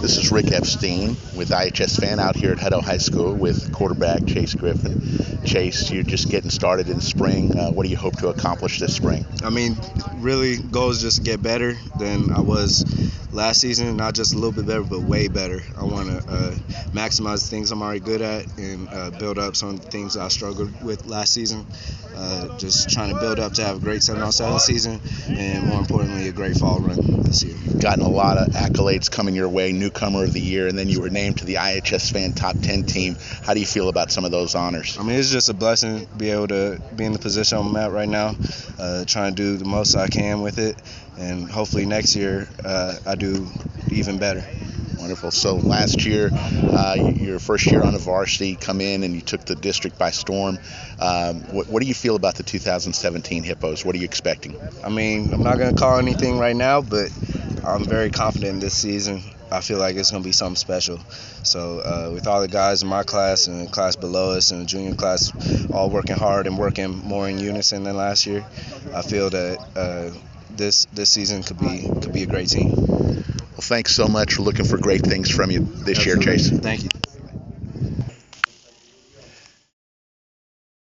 This is Rick Epstein with IHS Fan out here at Hutto High School with quarterback Chase Griffin. Chase, you're just getting started in spring. Uh, what do you hope to accomplish this spring? I mean, really, goals just get better than I was last season. Not just a little bit better, but way better. I want to uh, maximize the things I'm already good at and uh, build up some of the things I struggled with last season. Uh, just trying to build up to have a great 7 on 7 season and, more importantly, a great fall run this year. Gotten a lot of accolades coming your way, newcomer of the year, and then you were named to the IHS Fan Top 10 team. How do you feel about some of those honors? I mean, it's just a blessing to be able to be in the position I'm at right now, uh, trying to do the most I can with it, and hopefully next year uh, I do even better. Wonderful. So last year, uh, your first year on a varsity, come in and you took the district by storm. Um, what, what, do you feel about the 2017 Hippos? What are you expecting? I mean, I'm not going to call anything right now, but I'm very confident in this season. I feel like it's going to be something special. So, uh, with all the guys in my class and the class below us and the junior class all working hard and working more in unison than last year, I feel that uh, this this season could be could be a great team. Well, thanks so much. We're looking for great things from you this Absolutely. year, Chase. Thank you.